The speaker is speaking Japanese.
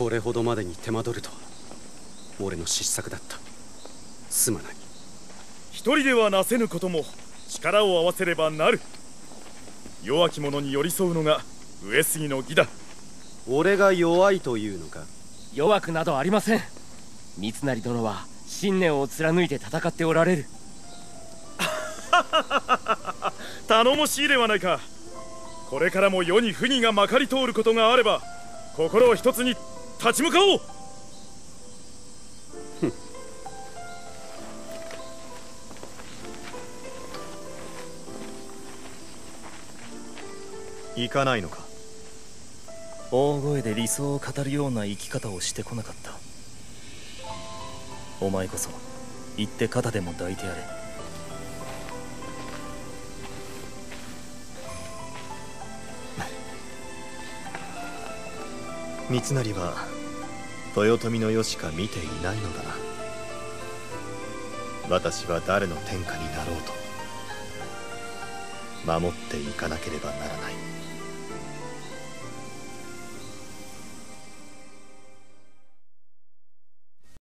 これほどまでに手間取るとは。俺の失策だった。すまない。一人ではなせぬことも力を合わせればなる。弱き者に寄り添うのが上杉の義だ。俺が弱いというのか？弱くなどありません。三成殿は信念を貫いて戦っておられる。頼もしいではないか。これからも世に不義がまかり通ることがあれば心を一つに立ち向かおう。行かないのか。大声で理想を語るような生き方をしてこなかった。お前こそ行って肩でも抱いてやれ。三成は豊臣の世しか見ていないのだ。な私は誰の天下になろうと。守っていかなければならない。